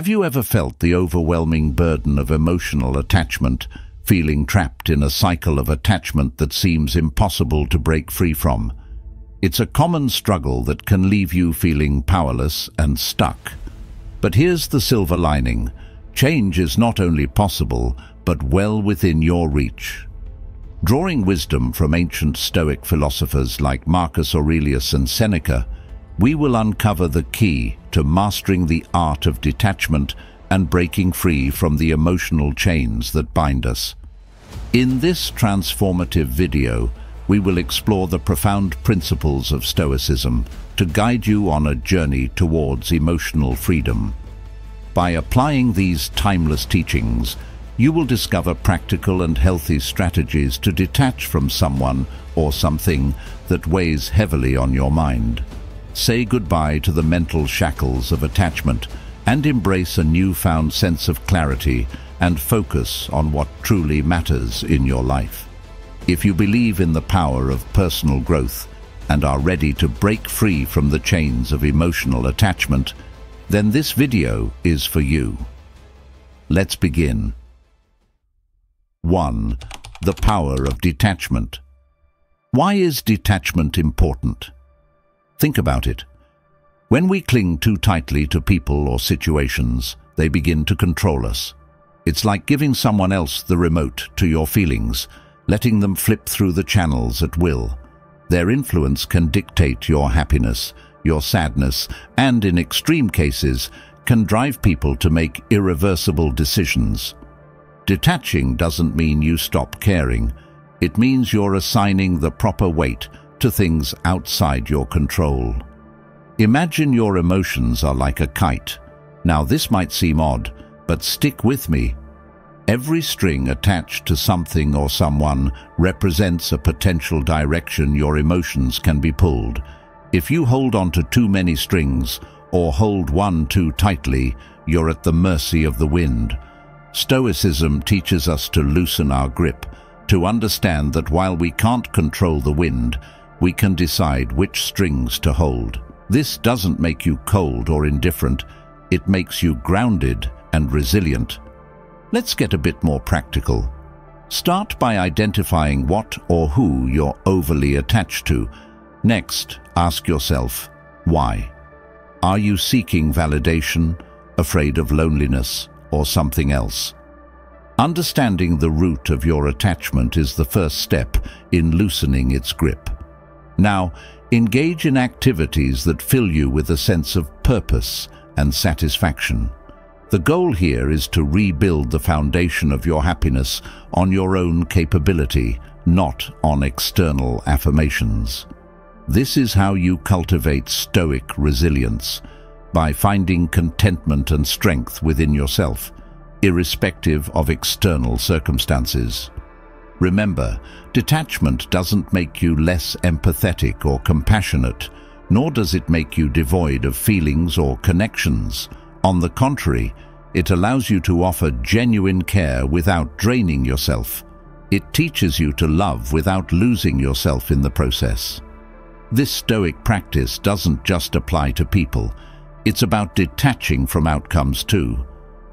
Have you ever felt the overwhelming burden of emotional attachment, feeling trapped in a cycle of attachment that seems impossible to break free from? It's a common struggle that can leave you feeling powerless and stuck. But here's the silver lining. Change is not only possible, but well within your reach. Drawing wisdom from ancient Stoic philosophers like Marcus Aurelius and Seneca, we will uncover the key to mastering the art of detachment and breaking free from the emotional chains that bind us. In this transformative video, we will explore the profound principles of Stoicism to guide you on a journey towards emotional freedom. By applying these timeless teachings, you will discover practical and healthy strategies to detach from someone or something that weighs heavily on your mind. Say goodbye to the mental shackles of attachment and embrace a newfound sense of clarity and focus on what truly matters in your life. If you believe in the power of personal growth and are ready to break free from the chains of emotional attachment, then this video is for you. Let's begin. 1. The power of detachment. Why is detachment important? Think about it. When we cling too tightly to people or situations, they begin to control us. It's like giving someone else the remote to your feelings, letting them flip through the channels at will. Their influence can dictate your happiness, your sadness, and in extreme cases, can drive people to make irreversible decisions. Detaching doesn't mean you stop caring. It means you're assigning the proper weight to things outside your control. Imagine your emotions are like a kite. Now this might seem odd, but stick with me. Every string attached to something or someone represents a potential direction your emotions can be pulled. If you hold on to too many strings or hold one too tightly, you're at the mercy of the wind. Stoicism teaches us to loosen our grip, to understand that while we can't control the wind, we can decide which strings to hold. This doesn't make you cold or indifferent, it makes you grounded and resilient. Let's get a bit more practical. Start by identifying what or who you're overly attached to. Next, ask yourself, why? Are you seeking validation, afraid of loneliness, or something else. Understanding the root of your attachment is the first step in loosening its grip. Now, engage in activities that fill you with a sense of purpose and satisfaction. The goal here is to rebuild the foundation of your happiness on your own capability, not on external affirmations. This is how you cultivate stoic resilience, by finding contentment and strength within yourself, irrespective of external circumstances. Remember, detachment doesn't make you less empathetic or compassionate, nor does it make you devoid of feelings or connections. On the contrary, it allows you to offer genuine care without draining yourself. It teaches you to love without losing yourself in the process. This stoic practice doesn't just apply to people, it's about detaching from outcomes too.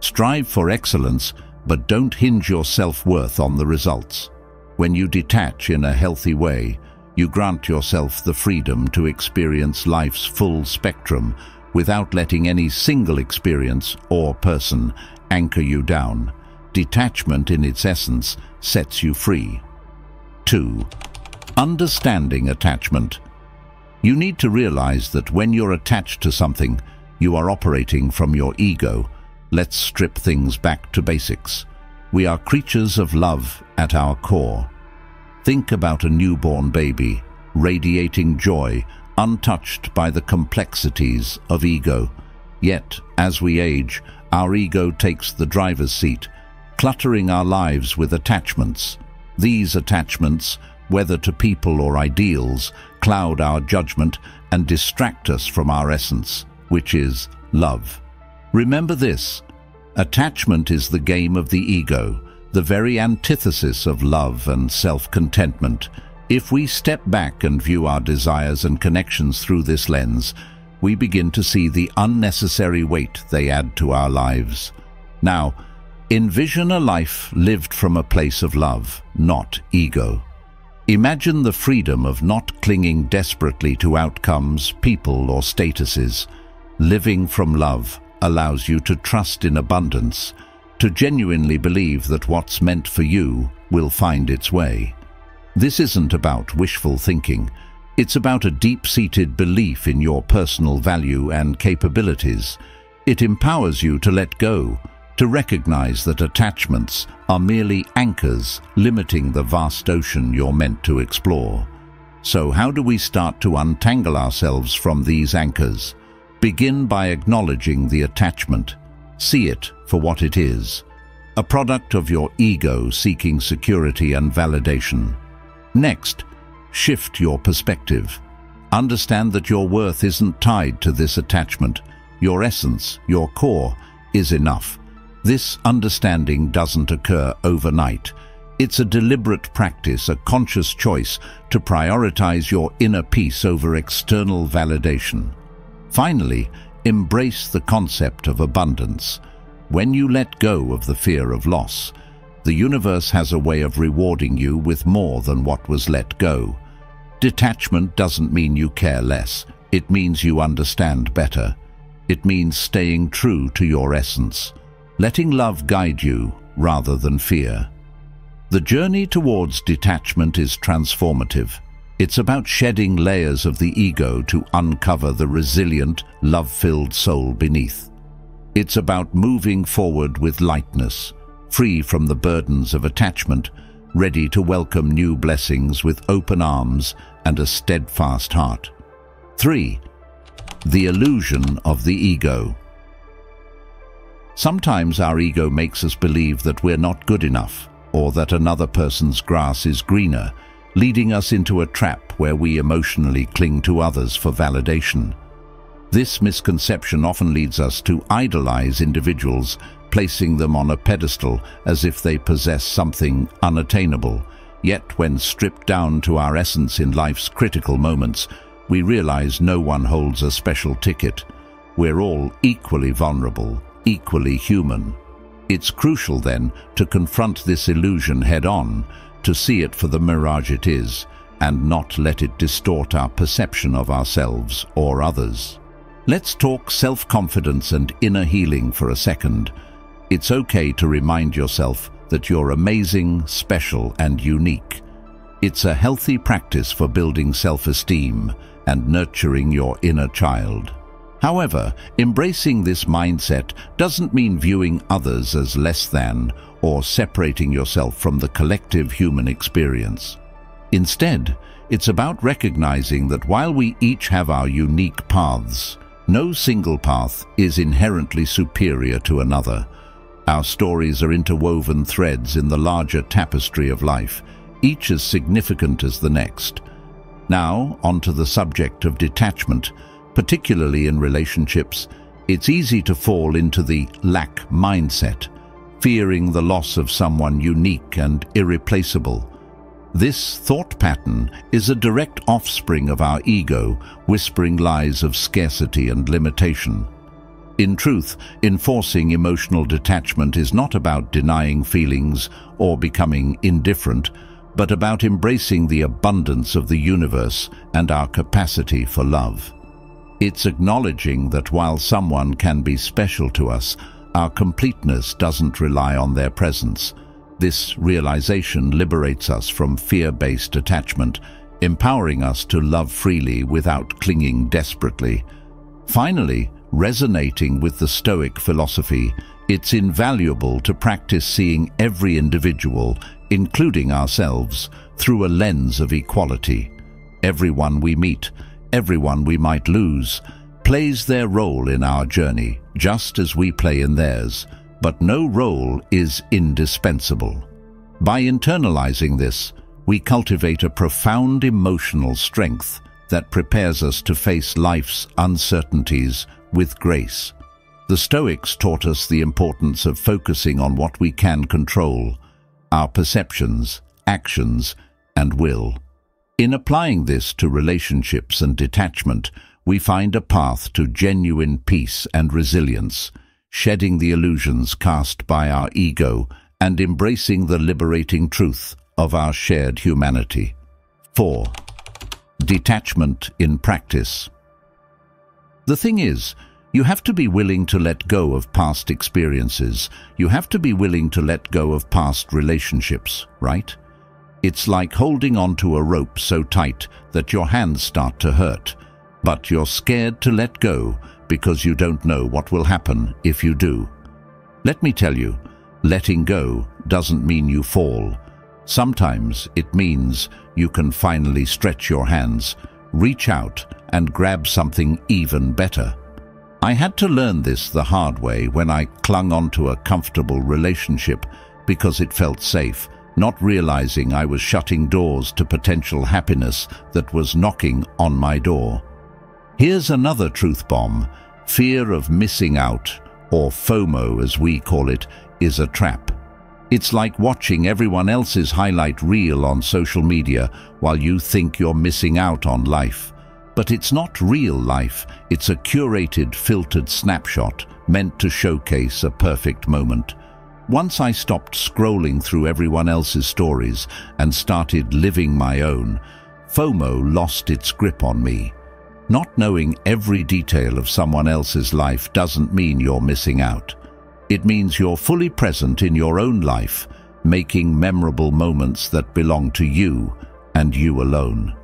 Strive for excellence, but don't hinge your self-worth on the results. When you detach in a healthy way, you grant yourself the freedom to experience life's full spectrum without letting any single experience or person anchor you down. Detachment in its essence sets you free. 2. Understanding attachment. You need to realize that when you're attached to something, you are operating from your ego. Let's strip things back to basics. We are creatures of love at our core. Think about a newborn baby, radiating joy, untouched by the complexities of ego. Yet, as we age, our ego takes the driver's seat, cluttering our lives with attachments. These attachments, whether to people or ideals, cloud our judgment and distract us from our essence which is love. Remember this, attachment is the game of the ego, the very antithesis of love and self-contentment. If we step back and view our desires and connections through this lens, we begin to see the unnecessary weight they add to our lives. Now, envision a life lived from a place of love, not ego. Imagine the freedom of not clinging desperately to outcomes, people or statuses. Living from love allows you to trust in abundance, to genuinely believe that what's meant for you will find its way. This isn't about wishful thinking. It's about a deep-seated belief in your personal value and capabilities. It empowers you to let go, to recognize that attachments are merely anchors limiting the vast ocean you're meant to explore. So how do we start to untangle ourselves from these anchors? Begin by acknowledging the attachment. See it for what it is. A product of your ego seeking security and validation. Next, shift your perspective. Understand that your worth isn't tied to this attachment. Your essence, your core, is enough. This understanding doesn't occur overnight. It's a deliberate practice, a conscious choice to prioritize your inner peace over external validation. Finally, embrace the concept of abundance. When you let go of the fear of loss, the universe has a way of rewarding you with more than what was let go. Detachment doesn't mean you care less. It means you understand better. It means staying true to your essence letting love guide you rather than fear. The journey towards detachment is transformative. It's about shedding layers of the ego to uncover the resilient, love-filled soul beneath. It's about moving forward with lightness, free from the burdens of attachment, ready to welcome new blessings with open arms and a steadfast heart. 3. The illusion of the ego. Sometimes our ego makes us believe that we're not good enough or that another person's grass is greener, leading us into a trap where we emotionally cling to others for validation. This misconception often leads us to idolize individuals, placing them on a pedestal as if they possess something unattainable. Yet when stripped down to our essence in life's critical moments, we realize no one holds a special ticket. We're all equally vulnerable, equally human. It's crucial then to confront this illusion head-on, to see it for the mirage it is, and not let it distort our perception of ourselves or others. Let's talk self-confidence and inner healing for a second. It's okay to remind yourself that you're amazing, special and unique. It's a healthy practice for building self-esteem and nurturing your inner child. However, embracing this mindset doesn't mean viewing others as less than or separating yourself from the collective human experience. Instead, it's about recognizing that while we each have our unique paths, no single path is inherently superior to another. Our stories are interwoven threads in the larger tapestry of life, each as significant as the next. Now, onto the subject of detachment, particularly in relationships, it's easy to fall into the lack mindset, fearing the loss of someone unique and irreplaceable. This thought pattern is a direct offspring of our ego, whispering lies of scarcity and limitation. In truth, enforcing emotional detachment is not about denying feelings or becoming indifferent, but about embracing the abundance of the universe and our capacity for love. It's acknowledging that while someone can be special to us, our completeness doesn't rely on their presence. This realization liberates us from fear-based attachment, empowering us to love freely without clinging desperately. Finally, resonating with the Stoic philosophy, it's invaluable to practice seeing every individual, including ourselves, through a lens of equality. Everyone we meet, everyone we might lose, plays their role in our journey, just as we play in theirs, but no role is indispensable. By internalizing this, we cultivate a profound emotional strength that prepares us to face life's uncertainties with grace. The Stoics taught us the importance of focusing on what we can control, our perceptions, actions, and will. In applying this to relationships and detachment, we find a path to genuine peace and resilience, shedding the illusions cast by our ego and embracing the liberating truth of our shared humanity. 4. Detachment in practice. The thing is, you have to be willing to let go of past experiences. You have to be willing to let go of past relationships, right? It's like holding onto a rope so tight that your hands start to hurt, but you're scared to let go because you don't know what will happen if you do. Let me tell you, letting go doesn't mean you fall. Sometimes it means you can finally stretch your hands, reach out and grab something even better. I had to learn this the hard way when I clung onto a comfortable relationship because it felt safe, not realizing I was shutting doors to potential happiness that was knocking on my door. Here's another truth bomb. Fear of missing out, or FOMO as we call it, is a trap. It's like watching everyone else's highlight reel on social media while you think you're missing out on life. But it's not real life, it's a curated, filtered snapshot meant to showcase a perfect moment. Once I stopped scrolling through everyone else's stories and started living my own, FOMO lost its grip on me. Not knowing every detail of someone else's life doesn't mean you're missing out. It means you're fully present in your own life, making memorable moments that belong to you and you alone.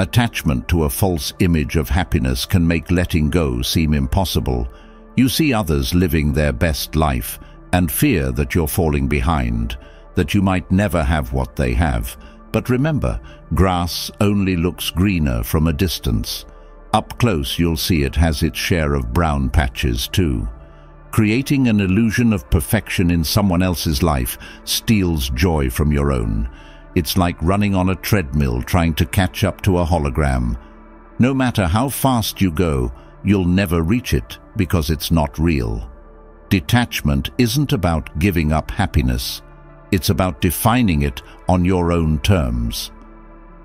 Attachment to a false image of happiness can make letting go seem impossible. You see others living their best life and fear that you're falling behind, that you might never have what they have. But remember, grass only looks greener from a distance. Up close you'll see it has its share of brown patches too. Creating an illusion of perfection in someone else's life steals joy from your own. It's like running on a treadmill trying to catch up to a hologram. No matter how fast you go, you'll never reach it because it's not real. Detachment isn't about giving up happiness. It's about defining it on your own terms.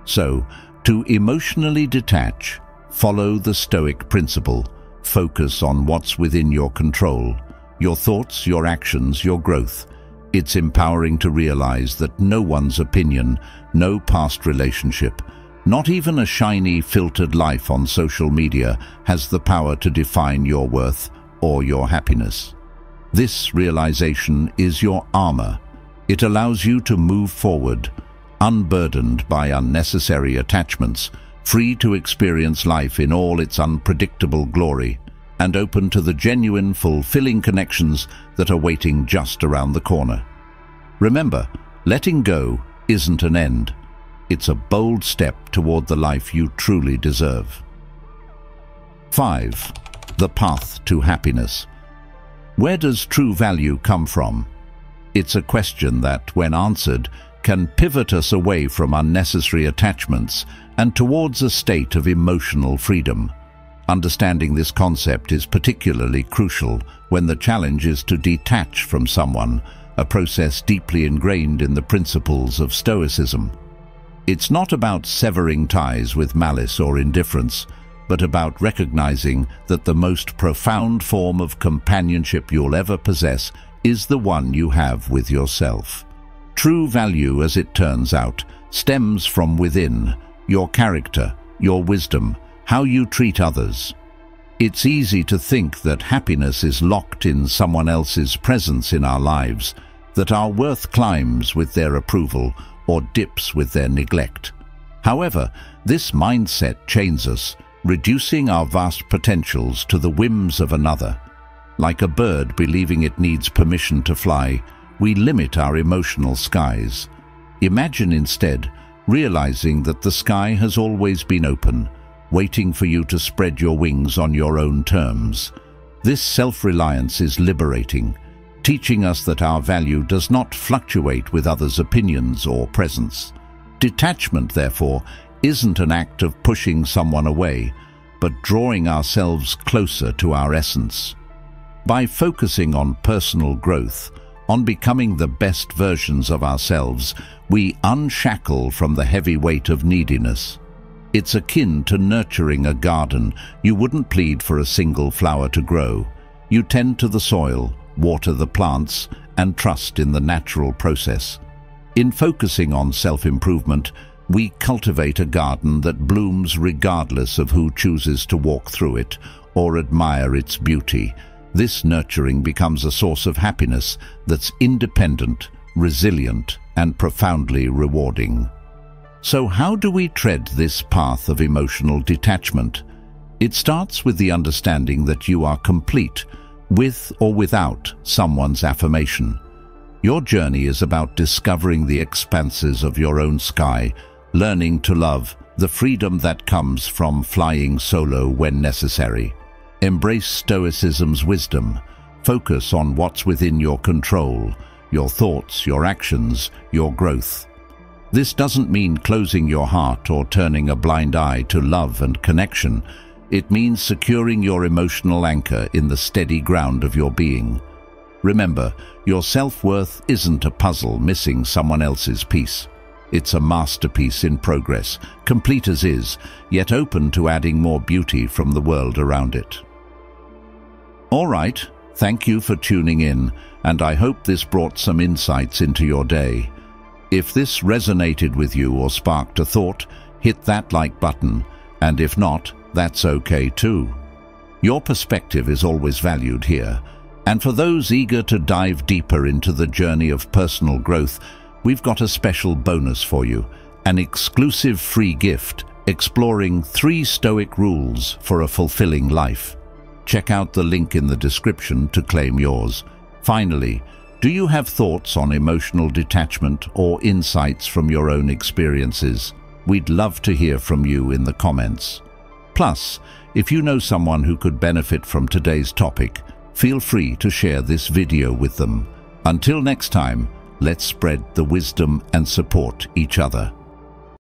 So, to emotionally detach, follow the Stoic principle. Focus on what's within your control, your thoughts, your actions, your growth, it's empowering to realize that no one's opinion, no past relationship, not even a shiny, filtered life on social media has the power to define your worth or your happiness. This realization is your armor. It allows you to move forward, unburdened by unnecessary attachments, free to experience life in all its unpredictable glory and open to the genuine, fulfilling connections that are waiting just around the corner. Remember, letting go isn't an end. It's a bold step toward the life you truly deserve. 5. The path to happiness. Where does true value come from? It's a question that, when answered, can pivot us away from unnecessary attachments and towards a state of emotional freedom. Understanding this concept is particularly crucial when the challenge is to detach from someone, a process deeply ingrained in the principles of Stoicism. It's not about severing ties with malice or indifference, but about recognizing that the most profound form of companionship you'll ever possess is the one you have with yourself. True value, as it turns out, stems from within, your character, your wisdom, how you treat others. It's easy to think that happiness is locked in someone else's presence in our lives, that our worth climbs with their approval or dips with their neglect. However, this mindset chains us, reducing our vast potentials to the whims of another. Like a bird believing it needs permission to fly, we limit our emotional skies. Imagine instead realizing that the sky has always been open, waiting for you to spread your wings on your own terms. This self-reliance is liberating, teaching us that our value does not fluctuate with others' opinions or presence. Detachment, therefore, isn't an act of pushing someone away, but drawing ourselves closer to our essence. By focusing on personal growth, on becoming the best versions of ourselves, we unshackle from the heavy weight of neediness. It's akin to nurturing a garden. You wouldn't plead for a single flower to grow. You tend to the soil, water the plants, and trust in the natural process. In focusing on self-improvement, we cultivate a garden that blooms regardless of who chooses to walk through it or admire its beauty. This nurturing becomes a source of happiness that's independent, resilient, and profoundly rewarding. So how do we tread this path of emotional detachment? It starts with the understanding that you are complete, with or without someone's affirmation. Your journey is about discovering the expanses of your own sky, learning to love, the freedom that comes from flying solo when necessary. Embrace Stoicism's wisdom. Focus on what's within your control, your thoughts, your actions, your growth. This doesn't mean closing your heart or turning a blind eye to love and connection. It means securing your emotional anchor in the steady ground of your being. Remember, your self-worth isn't a puzzle missing someone else's piece. It's a masterpiece in progress, complete as is, yet open to adding more beauty from the world around it. All right, thank you for tuning in, and I hope this brought some insights into your day. If this resonated with you or sparked a thought, hit that like button, and if not, that's okay too. Your perspective is always valued here, and for those eager to dive deeper into the journey of personal growth, we've got a special bonus for you, an exclusive free gift exploring three Stoic rules for a fulfilling life. Check out the link in the description to claim yours. Finally, do you have thoughts on emotional detachment or insights from your own experiences? We'd love to hear from you in the comments. Plus, if you know someone who could benefit from today's topic, feel free to share this video with them. Until next time, let's spread the wisdom and support each other.